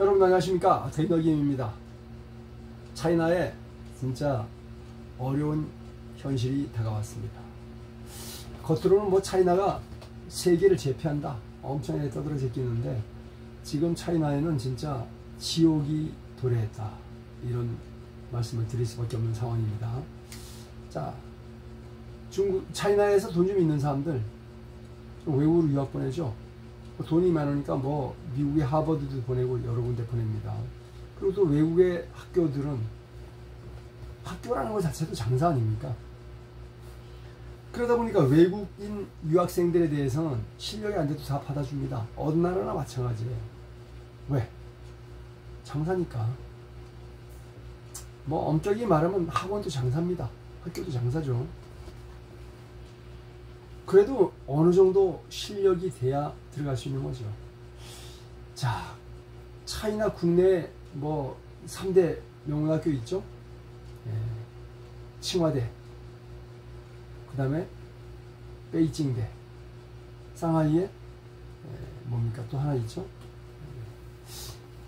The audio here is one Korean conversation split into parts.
여러분 안녕하십니까? 대덕임입니다. 차이나에 진짜 어려운 현실이 다가왔습니다. 겉으로는 뭐 차이나가 세계를 제패한다 엄청나게 떠들어 제끼는데 지금 차이나에는 진짜 지옥이 도래했다 이런 말씀을 드릴 수밖에 없는 상황입니다. 자 중국 차이나에서 돈 좀 있는 사람들 외국으로 유학 보내죠 돈이 많으니까 뭐 미국의 하버드도 보내고 여러 군데 보냅니다. 그리고 또 외국의 학교들은 학교라는 것 자체도 장사 아닙니까? 그러다 보니까 외국인 유학생들에 대해서는 실력이 안 돼도 다 받아줍니다. 어느 나라나 마찬가지예요. 왜? 장사니까. 뭐 엄격히 말하면 학원도 장사입니다. 학교도 장사죠. 그래도 어느 정도 실력이 돼야 들어갈 수 있는 거죠. 자, 차이나 국내 뭐 3대 명문학교 있죠? 예, 칭화대, 그 다음에 베이징대, 상하이에 예, 뭡니까 또 하나 있죠? 예.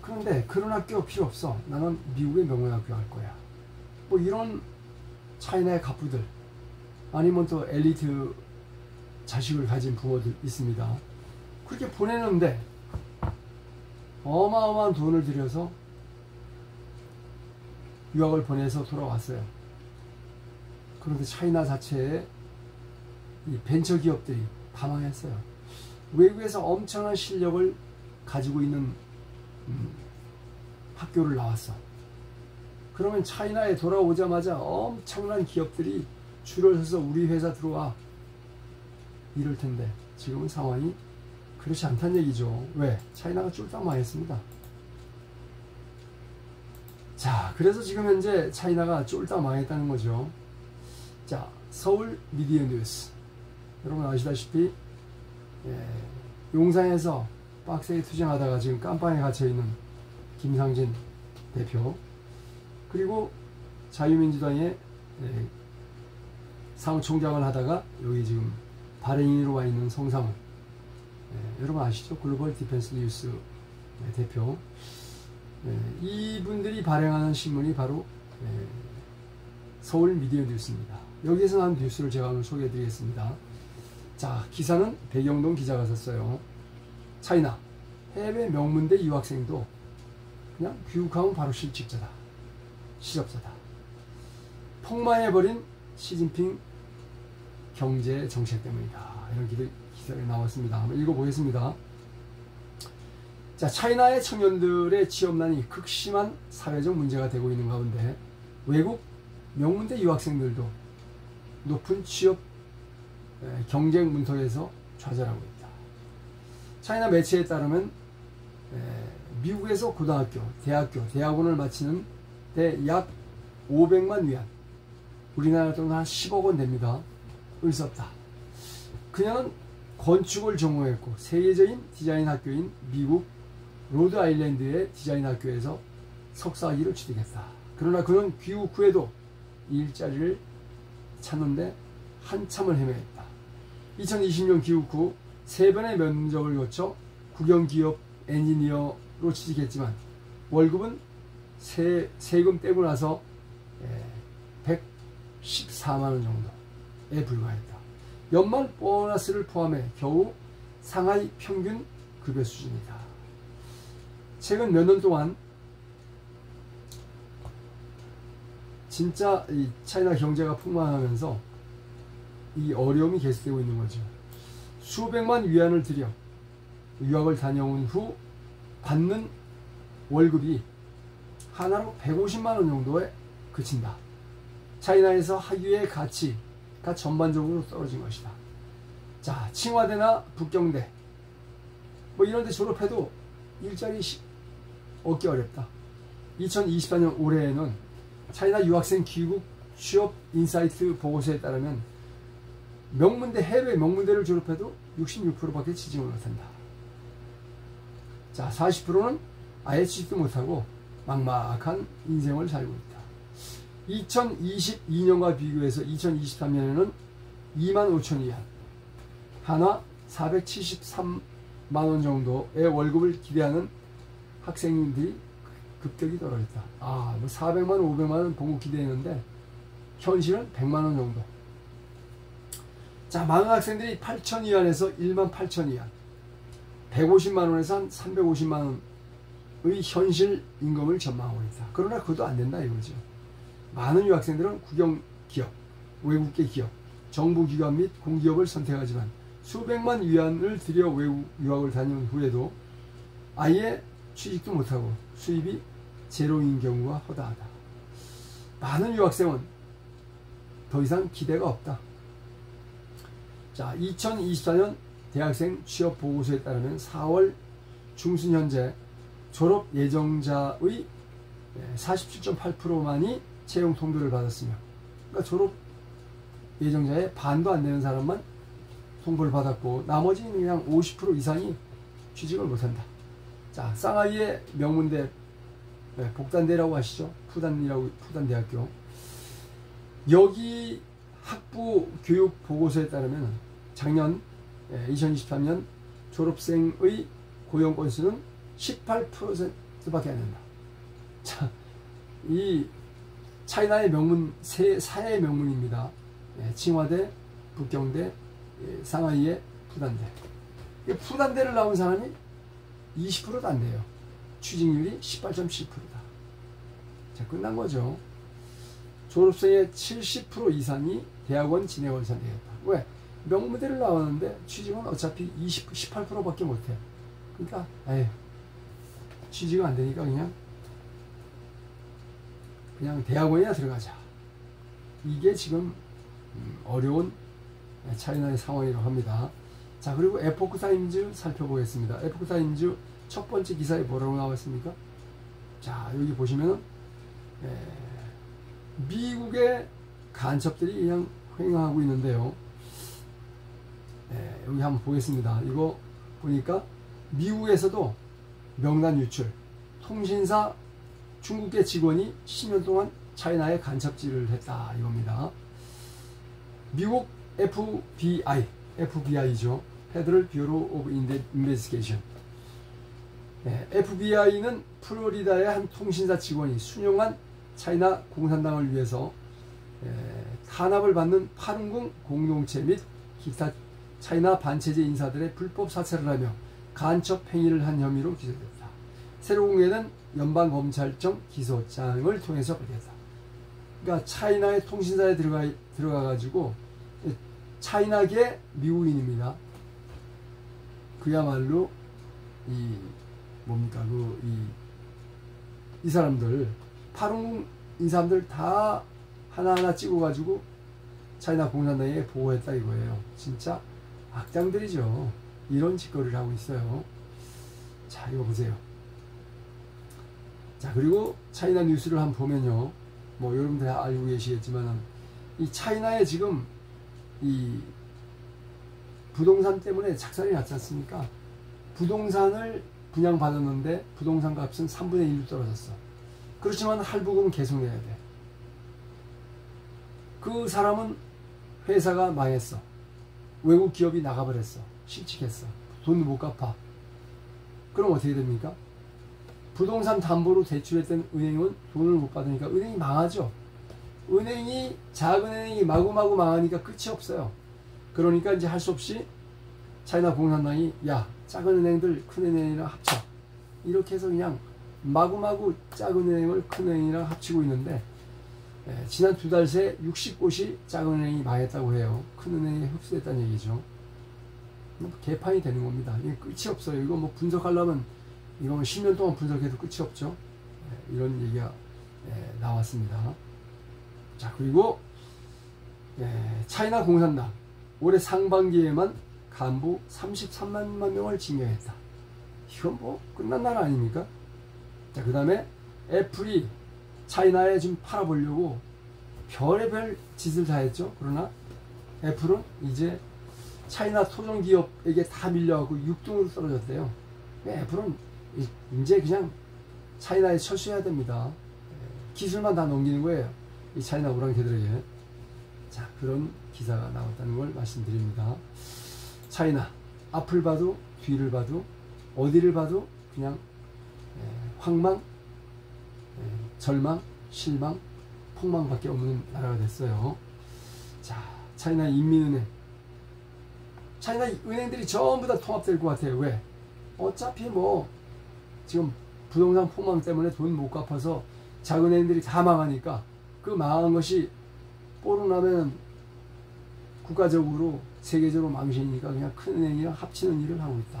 그런데 그런 학교 필요 없어. 나는 미국의 명문학교 갈 거야. 뭐 이런 차이나의 가부들 아니면 또 엘리트 자식을 가진 부모들 있습니다. 그렇게 보내는데 어마어마한 돈을 들여서 유학을 보내서 돌아왔어요. 그런데 차이나 자체에 이 벤처 기업들이 다 망했어요. 외국에서 엄청난 실력을 가지고 있는 음, 학교를 나왔어. 그러면 차이나에 돌아오자마자 엄청난 기업들이 줄을 서서 우리 회사 들어와 이럴 텐데 지금은 상황이 그렇지 않다는 얘기죠. 왜? 차이나가 쫄딱 망했습니다. 자, 그래서 지금 현재 차이나가 쫄딱 망했다는 거죠. 자, 서울 미디어 뉴스. 여러분 아시다시피 예, 용산에서 빡세게 투쟁하다가 지금 깜빵에 갇혀있는 김상진 대표 그리고 자유민주당의 예, 사무총장을 하다가 여기 지금 발행인으로 와 있는 성상훈 예, 여러분 아시죠? 글로벌 디펜스 뉴스 예, 대표 예, 이분들이 발행하는 신문이 바로 예, 서울 미디어 뉴스입니다. 여기에서 나온 뉴스를 제가 오늘 소개해 드리겠습니다. 자 기사는 배경동 기자가 썼어요. 차이나 해외 명문대 유학생도 그냥 귀국하면 바로 실직자다. 실업자다. 폭망해버린 시진핑 경제 정책 때문이다. 이런 기대, 기사가 나왔습니다. 한번 읽어보겠습니다. 자, 차이나의 청년들의 취업난이 극심한 사회적 문제가 되고 있는 가운데 외국 명문대 유학생들도 높은 취업 경쟁 문턱에서 좌절하고 있다. 차이나 매체에 따르면 미국에서 고등학교, 대학교, 대학원을 마치는 대약 500만 위안, 우리나라 돈한 10억 원 됩니다. 을수 없다. 그녀는 건축을 전공했고 세계적인 디자인 학교인 미국 로드 아일랜드의 디자인 학교에서 석사학위를 취득했다. 그러나 그는 귀국 후에도 일자리를 찾는데 한참을 헤매했다. 2020년 귀국 후 세 번의 면접을 거쳐 국영기업 엔지니어로 취직했지만 월급은 세, 세금 떼고 나서 114만원 정도. 에 불과했다. 연말 보너스를 포함해 겨우 상하이 평균 급여 수준이다. 최근 몇 년 동안 진짜 이 차이나 경제가 폭망하면서 이 어려움이 계속되고 있는 거죠. 수백만 위안을 들여 유학을 다녀온 후 받는 월급이 하나로 150만 원 정도에 그친다. 차이나에서 학위의 가치 다 전반적으로 떨어진 것이다. 자, 칭화대나 북경대 뭐 이런 데 졸업해도 일자리 얻기 어렵다. 2024년 올해에는 차이나 유학생 귀국 취업 인사이트 보고서에 따르면 명문대 해외 명문대를 졸업해도 66%밖에 취직을 못한다. 자, 40%는 아예 취직도 못하고 막막한 인생을 살고 있다. 2022년과 비교해서 2023년에는 2만 5천 위안, 한화 473만 원 정도의 월급을 기대하는 학생들이 급격히 떨어졌다. 아, 뭐 400만 원, 500만 원 봉급 기대했는데 현실은 100만 원 정도. 자, 많은 학생들이 8천 위안에서 1만 8천 위안, 150만 원에서 한 350만 원의 현실 임금을 전망하고 있다. 그러나 그것도 안 된다 이거죠. 많은 유학생들은 국영 기업, 외국계 기업, 정부기관 및 공기업을 선택하지만 수백만 위안을 들여 외국 유학을 다녀온 후에도 아예 취직도 못하고 수입이 제로인 경우가 허다하다. 많은 유학생은 더 이상 기대가 없다. 자, 2024년 대학생 취업 보고서에 따르면 4월 중순 현재 졸업 예정자의 47.8%만이 채용 통보를 받았으며 그러니까 졸업 예정자의 반도 안 되는 사람만 통보를 받았고 나머지는 그냥 50% 이상이 취직을 못한다. 자, 쌍하이의 명문대 네, 복단대라고 하시죠. 푸단이라고 푸단대학교. 여기 학부 교육 보고서에 따르면 작년 2023년 졸업생의 고용 건수는 18%밖에 안 된다. 자, 이 차이나의 명문 세 사의 명문입니다. 예, 칭화대, 북경대, 예, 상하이의 푸단대. 푸단대를 나온 사람이 20%도 안 돼요. 취직률이 18.7%다. 자, 끝난 거죠. 졸업생의 70% 이상이 대학원 진학을 선택했다. 왜? 명문대를 나왔는데 취직은 어차피 20, 18%밖에 못해. 그러니까, 에휴, 취직은 안 되니까 그냥 그냥 대학원이나 들어가자. 이게 지금 음, 어려운 차이나의 상황이라고 합니다. 자 그리고 에포크 타임즈 살펴보겠습니다. 에포크 타임즈 첫 번째 기사에 뭐라고 나왔습니까? 자 여기 보시면은 에, 미국의 간첩들이 그냥 횡행하고 있는데요. 에, 여기 한번 보겠습니다. 이거 보니까 미국에서도 명단 유출, 통신사 중국계 직원이 10년 동안 차이나에 간첩질을 했다 이겁니다. 미국 FBI, FBI죠. Federal Bureau of Investigation. 네, FBI는 플로리다의 한 통신사 직원이 순용한 차이나 공산당을 위해서 에, 탄압을 받는 파룬궁 공동체 및 기타 차이나 반체제 인사들의 불법 사찰을 하며 간첩 행위를 한 혐의로 기소됐다. 새로 공개된 연방검찰청 기소장을 통해서 그랬다. 그러니까 차이나의 통신사에 들어가 들어가 가지고 차이나계 미국인입니다. 그야말로 이 뭡니까 그이 이 사람들 파룬 이 사람들 다 하나하나 찍어가지고 차이나 공산당에 보고했다 이거예요. 진짜 악당들이죠. 이런 짓거리를 하고 있어요. 자 이거 보세요. 자 그리고 차이나 뉴스를 한번 보면요. 뭐 여러분들 알고 계시겠지만 이 차이나에 지금 이 부동산 때문에 작살이 났지 않습니까? 부동산을 분양받았는데 부동산 값은 3분의 1로 떨어졌어. 그렇지만 할부금은 계속 내야 돼. 그 사람은 회사가 망했어. 외국 기업이 나가버렸어. 실직했어. 돈 못 갚아. 그럼 어떻게 됩니까? 부동산 담보로 대출했던 은행은 돈을 못 받으니까 은행이 망하죠. 은행이 작은 은행이 마구마구 망하니까 끝이 없어요. 그러니까 이제 할 수 없이 차이나 공산당이 야 작은 은행들 큰 은행이랑 합쳐 이렇게 해서 그냥 마구마구 작은 은행을 큰 은행이랑 합치고 있는데 예, 지난 두 달 새 60곳이 작은 은행이 망했다고 해요. 큰 은행에 흡수됐다는 얘기죠. 뭐 개판이 되는 겁니다. 이게 끝이 없어요. 이거 뭐 분석하려면 이거 10년 동안 분석해도 끝이 없죠. 예, 이런 얘기가 예, 나왔습니다. 자 그리고 예, 차이나 공산당 올해 상반기에만 간부 33만 명을 징계했다. 이건 뭐 끝난 날 아닙니까? 자, 그 다음에 애플이 차이나에 좀 팔아보려고 별의별 짓을 다 했죠. 그러나 애플은 이제 차이나 토종 기업에게 다 밀려가고 6등으로 떨어졌대요. 애플은 이제 그냥 차이나에 철수해야 됩니다. 기술만 다 넘기는 거예요. 이 차이나 오랑캐들에게. 자, 그런 기사가 나왔다는 걸 말씀드립니다. 차이나 앞을 봐도 뒤를 봐도 어디를 봐도 그냥 예, 황망, 예, 절망, 실망, 폭망밖에 없는 나라가 됐어요. 자, 차이나 인민은행. 차이나 은행들이 전부 다 통합될 것 같아요. 왜? 어차피 뭐 지금 부동산 폭망 때문에 돈 못 갚아서 작은 은행들이 다 망하니까 그 망한 것이 뽀록나면 국가적으로 세계적으로 망신이니까 그냥 큰 은행이랑 합치는 일을 하고 있다.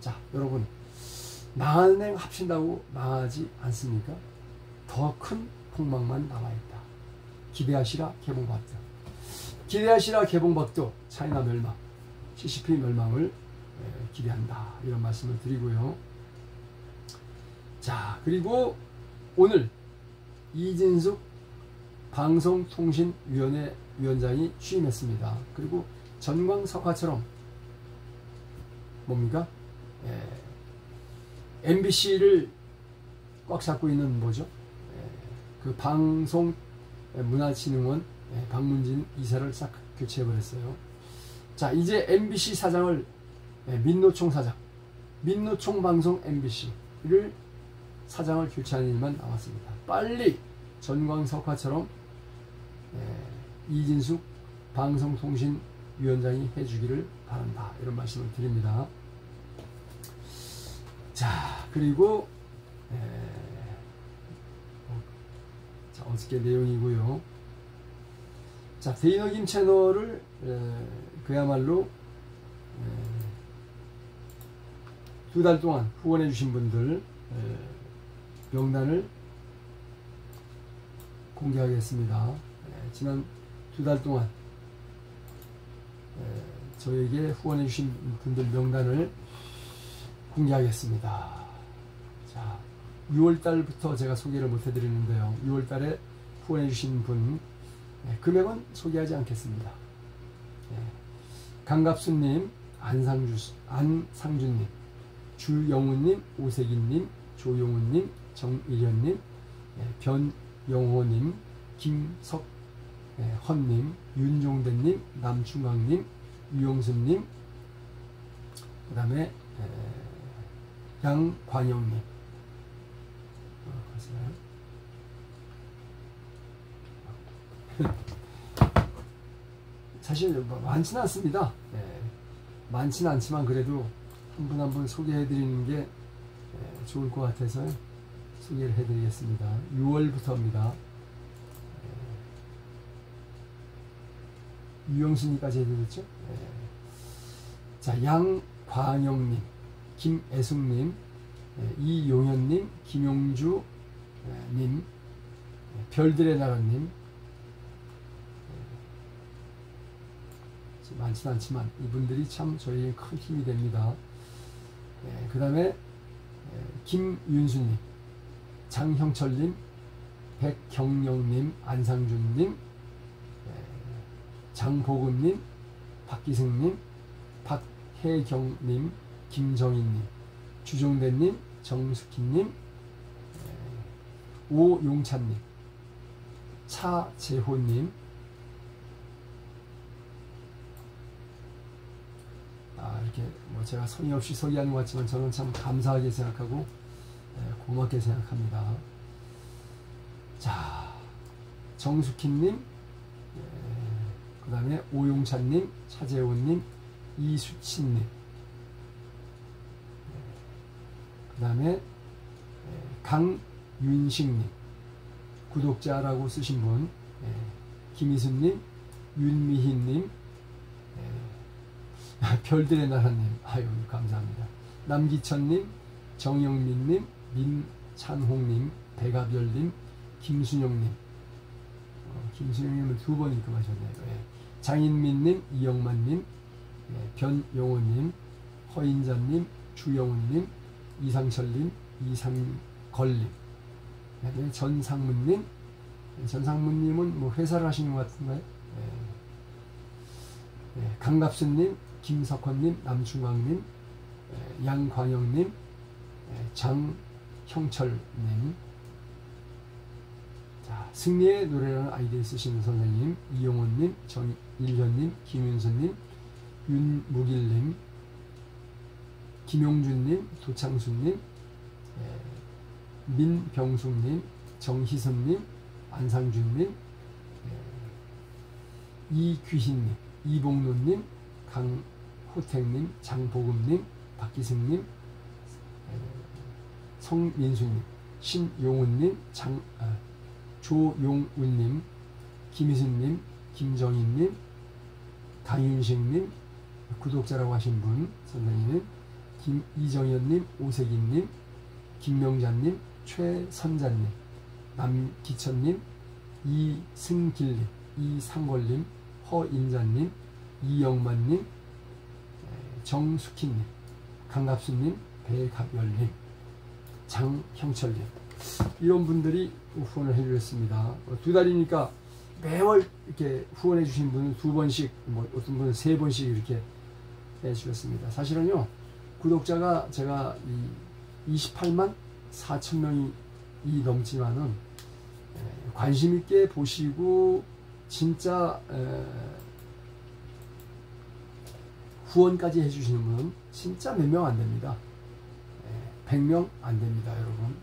자, 여러분 망한 은행 합친다고 망하지 않습니까? 더 큰 폭망만 남아있다. 기대하시라 개봉박도. 기대하시라 개봉박도 차이나 멸망, CCP 멸망을 기대한다. 이런 말씀을 드리고요. 자, 그리고 오늘 이진숙 방송통신위원회 위원장이 취임했습니다. 그리고 전광석화처럼 뭡니까? 예, MBC를 꽉 잡고 있는 뭐죠? 예, 그 방송 문화진흥원 예, 박문진 이사를 싹 교체해버렸어요. 자 이제 MBC 사장을 예, 민노총 사장, 민노총 방송 MBC를 사장을 교체하는 일만 남았습니다. 빨리 전광석화처럼 예, 이진숙 방송통신위원장이 해주기를 바란다. 이런 말씀을 드립니다. 자, 그리고 에, 어, 자, 어저께 내용이고요. 자, 데이너김 채널을 에, 그야말로 두 달 동안 후원해 주신 분들 에, 명단을 공개하겠습니다. 에, 지난 두 달 동안 에, 저에게 후원해 주신 분들 명단을 공개하겠습니다. 자, 6월 달부터 제가 소개를 못 해드리는데요. 6월 달에 후원해 주신 분 네, 금액은 소개하지 않겠습니다. 네, 강갑수님, 안상주, 안상준님, 주영우님, 오세기님, 조용우님, 정일현님, 네, 변영호님, 김석 네, 헌님, 윤종대님, 남충광님, 유용순님, 그 다음에 양관영님 어, 사실 뭐 많지는 않습니다. 네. 많지는 않지만 그래도 한 분 한 분 소개해 드리는 게 좋을 것 같아서 소개를 해 드리겠습니다. 6월부터입니다. 유영순이까지 해드렸죠? 네. 자, 양광영님, 김애숙님, 네, 이용현님, 김용주님, 네, 별들의 나라님, 많지는 않지만 이분들이 참 저희에게 큰 힘이 됩니다. 그 다음에 김윤수님, 장형철님, 백경영님, 안상준님, 장보근님, 박기승님, 박혜경님, 김정인님, 주종대님, 정숙희님, 오용찬님, 차재호님, 아, 이렇게 뭐 제가 성의 없이 소개하는 것 같지만 저는 참 감사하게 생각하고 고맙게 생각합니다. 자, 정숙희님, 그 다음에 오용찬님, 차재훈님, 이수친님, 그 다음에 강윤식님, 구독자라고 쓰신 분, 김희순님, 윤미희님, 별들의 나라님, 아유 감사합니다. 남기천님, 정영민님, 민찬홍님, 배가별님, 김순영님, 어, 김순영님을 두번 입금하셨네요. 예. 장인민님, 이영만님, 네, 변용호님, 허인자님, 주영훈님, 이상철님, 이상걸님, 네, 전상문님, 네, 전상문님은 뭐 회사를 하시는 것 같은가요? 네. 네, 강갑순님, 김석헌님, 남충광님, 네, 양광영님, 네, 장 형철님, 자 자, 승리의 노래라는 아이디어 쓰시는 선생님, 이용원님, 정일현 님, 김윤선 님, 윤무길 님, 김용준 님, 도창수님, 예, 민병숙 님, 정희선 님, 안상준님, 예, 이귀신 님, 이봉로님, 강호택 님, 장보금 님, 박기승님, 예, 성민수님, 신용훈님, 장, 아, 조용훈님, 김희순님, 김정인님, 강윤식님, 구독자라고 하신 분, 선생님은 김이정현님, 오세기님, 김명자님, 최선자님, 남기천님, 이승길님, 이상걸님, 허인자님, 이영만님, 정숙희님, 강갑수님, 배갑열님, 장형철님 이런 분들이 후원을 해주셨습니다. 어, 두 달이니까 매월 이렇게 후원해 주신 분은 두 번씩, 뭐 어떤 분은 세 번씩 이렇게 해주셨습니다. 사실은요, 구독자가 제가 이 28만 4천 명이 넘지만은 관심 있게 보시고 진짜 후원까지 해주시는 분은 진짜 몇 명 안 됩니다. 100명 안 됩니다, 여러분.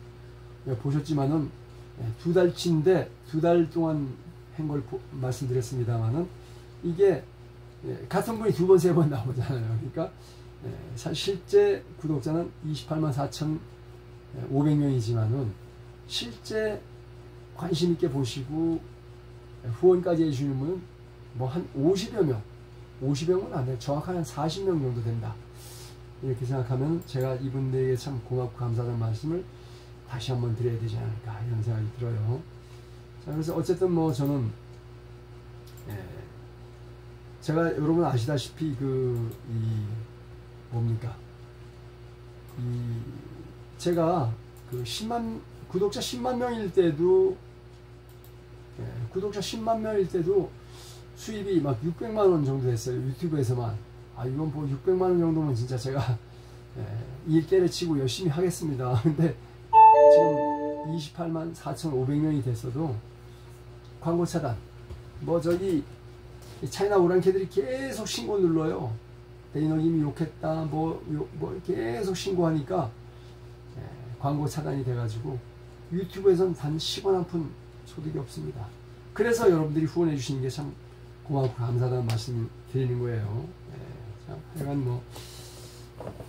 예, 보셨지만은 예, 두 달치인데 두 달 동안 한 걸 말씀드렸습니다만은 이게 예, 같은 분이 두 번, 세 번 나오잖아요. 그러니까 실제 구독자는 28만 4천 500명이지만은 실제 관심 있게 보시고 후원까지 해주시는 분은 뭐 한 50여 명, 50여 명은 안 돼요. 정확한 한 40명 정도 된다. 이렇게 생각하면 제가 이분들에게 참 고맙고 감사하다는 말씀을 다시 한번 드려야 되지 않을까 이런 생각이 들어요. 자, 그래서 어쨌든 뭐 저는 예, 제가 여러분 아시다시피 그 이 뭡니까? 이 제가 그 10만 구독자 10만 명일 때도 예, 구독자 10만 명일 때도 수입이 막 600만 원 정도 됐어요. 유튜브에서만 아 이건 뭐 600만 원 정도면 진짜 제가 예, 일 때려치고 열심히 하겠습니다 근데 지금 28만 4,500명이 됐어도 광고 차단. 뭐 저기 차이나 오랑캐들이 계속 신고 눌러요. 대인어님이 욕했다. 뭐, 뭐 계속 신고하니까 예, 광고 차단이 돼가지고 유튜브에선 단 10원 한 푼 소득이 없습니다. 그래서 여러분들이 후원해 주시는 게 참 고맙고 감사하다는 말씀 드리는 거예요. 하여간 뭐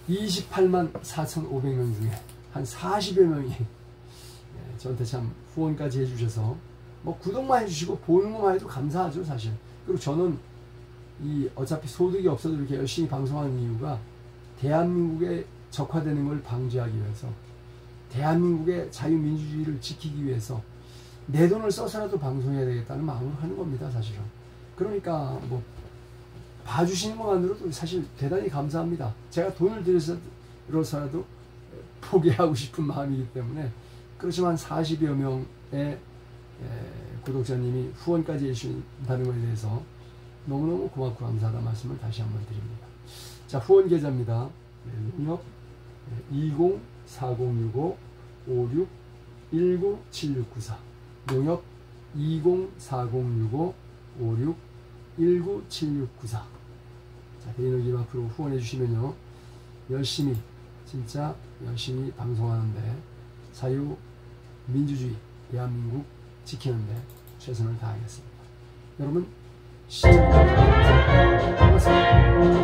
28만 4,500명 중에 한 40여 명이 예, 저한테 참 후원까지 해주셔서 뭐 구독만 해주시고 보는 것만 해도 감사하죠 사실. 그리고 저는 이 어차피 소득이 없어도 이렇게 열심히 방송하는 이유가 대한민국에 적화되는 걸 방지하기 위해서 대한민국의 자유민주주의를 지키기 위해서 내 돈을 써서라도 방송해야 되겠다는 마음으로 하는 겁니다 사실은. 그러니까 뭐 봐주시는 것만으로도 사실 대단히 감사합니다 제가 돈을 들여서라도 포기하고 싶은 마음이기 때문에 그렇지만 40여 명의 구독자님이 후원까지 해주신다는 것에 대해서 너무너무 고맙고 감사하다 말씀을 다시 한번 드립니다. 자 후원 계좌입니다. 농협 204065 56 197694 농협 204065 56 197694 자, 대인호기 앞으로 후원해 주시면요 열심히 진짜 열심히 방송하는데 자유 민주주의 대한민국 지키는데 최선을 다하겠습니다. 여러분 시청해 주셔서 감사합니다.